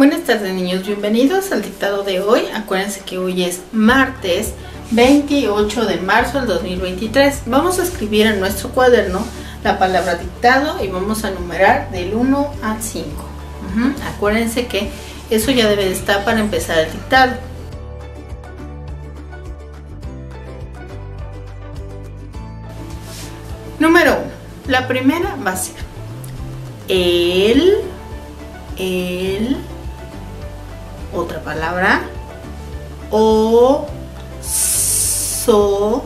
Buenas tardes niños, bienvenidos al dictado de hoy. Acuérdense que hoy es martes 28 de marzo del 2023. Vamos a escribir en nuestro cuaderno la palabra dictado y vamos a numerar del 1 al 5. Acuérdense que eso ya debe de estar para empezar el dictado. Número 1. La primera va a ser el, el, otra palabra, o, so,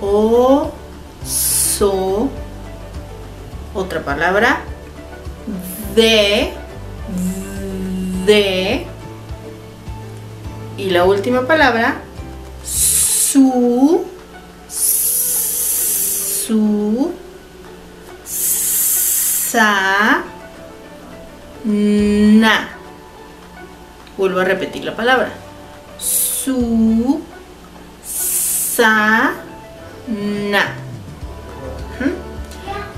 o, so, otra palabra, de, de, y la última palabra, su, su, sa. Vuelvo a repetir la palabra. Su, sa, na.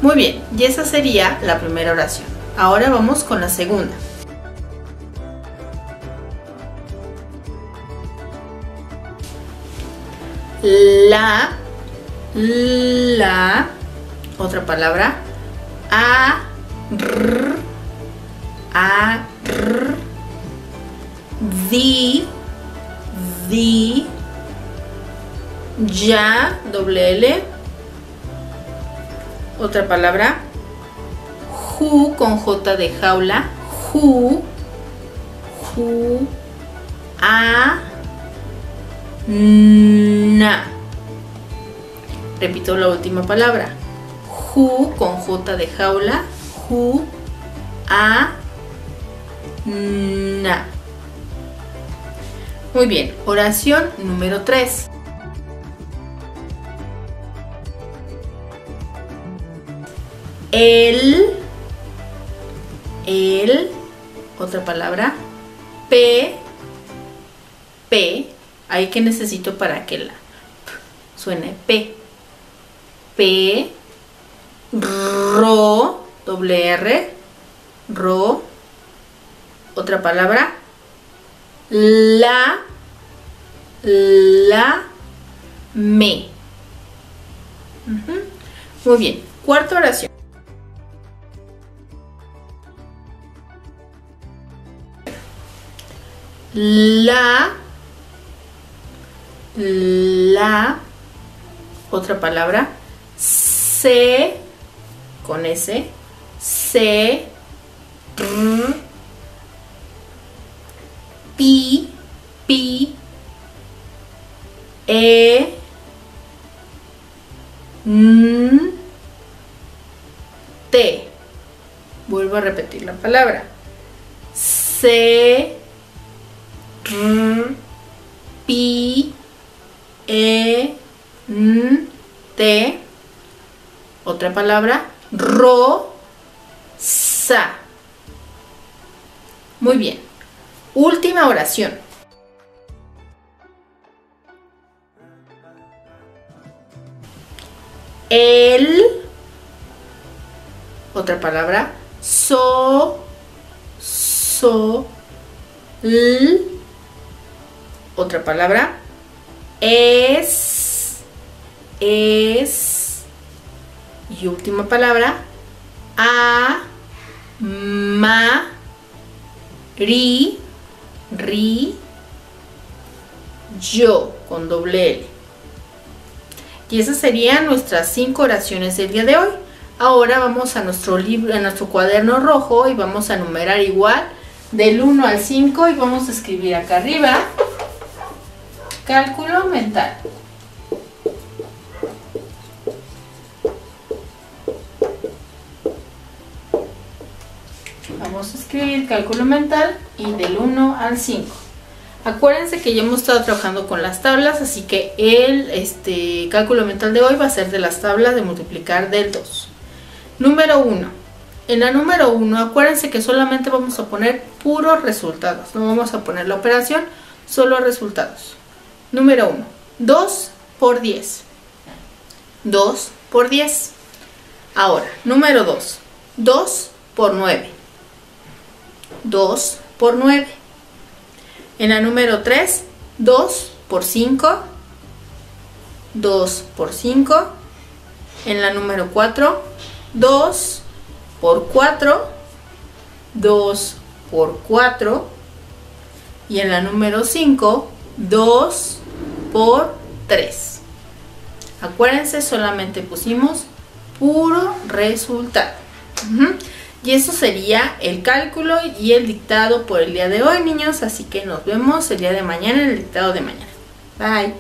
Muy bien, y esa sería la primera oración. Ahora vamos con la segunda. La, la, otra palabra, a, r, a, di, di, ya, doble L, otra palabra, ju con J de jaula, ju, ju, a, na. Repito la última palabra. Ju con J de jaula, ju, a, na. Muy bien, oración número 3. El, el, otra palabra, P, P, ahí que necesito para que la suene P, P, ro, doble R, ro, otra palabra, la, la, me. Muy bien, cuarta oración. La, la, otra palabra, se, con S, se, pi, pi, e, n, te. Vuelvo a repetir la palabra. Se, r, pi, e, n, te. Otra palabra. Ro, sa. Muy bien. Última oración. El, otra palabra, so, so, l, otra palabra, es, es, y última palabra, a, ma, ri, ri, yo, con doble L. Y esas serían nuestras cinco oraciones del día de hoy. Ahora vamos a nuestro libro, a nuestro cuaderno rojo y vamos a numerar igual del 1 al 5 y vamos a escribir acá arriba cálculo mental. Vamos a escribir cálculo mental y del 1 al 5. Acuérdense que ya hemos estado trabajando con las tablas, así que el este, cálculo mental de hoy va a ser de las tablas de multiplicar del 2. Número 1. En la número 1, acuérdense que solamente vamos a poner puros resultados. No vamos a poner la operación, solo resultados. Número 1. 2 por 10. 2 por 10. Ahora, número 2. 2 por 9. 2 por 9. En la número 3, 2 por 5, 2 por 5. En la número 4, 2 por 4, 2 por 4. Y en la número 5, 2 por 3. Acuérdense, solamente pusimos puro resultado. Y eso sería el cálculo y el dictado por el día de hoy, niños. Así que nos vemos el día de mañana en el dictado de mañana. Bye.